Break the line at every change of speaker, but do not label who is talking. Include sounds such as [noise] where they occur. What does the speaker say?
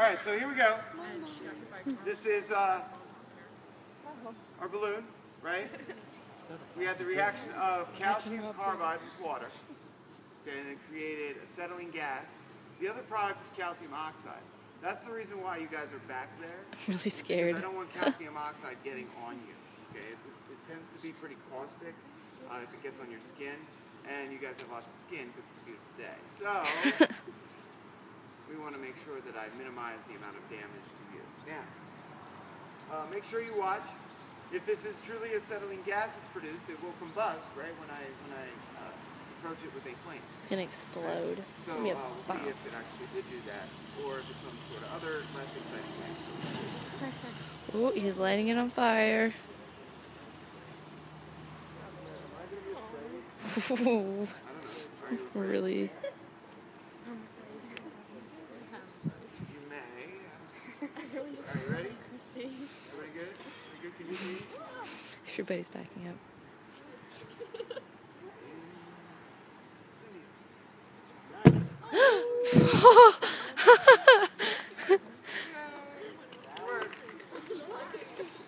All right, so here we go. This is uh, our balloon, right? We had the reaction of calcium carbide with water. Okay, and it created acetylene gas. The other product is calcium oxide. That's the reason why you guys are back there.
I'm [laughs] really scared.
I don't want calcium oxide getting on you. Okay, it's, it's, it tends to be pretty caustic uh, if it gets on your skin, and you guys have lots of skin because it's a beautiful day. So we want to make sure that I minimize the amount of damage to you. Now, uh, make sure you watch. If this is truly acetylene gas that's produced, it will combust right when I when I uh, approach it with a flame.
It's gonna explode.
So
It's gonna be a
uh, we'll see if it actually did do that, or if it's some sort of other less exciting way. [laughs]
Ooh, he's lighting it on fire. Ooh, [laughs]
I don't know. Are you
really? Everybody's backing up. [laughs] [laughs]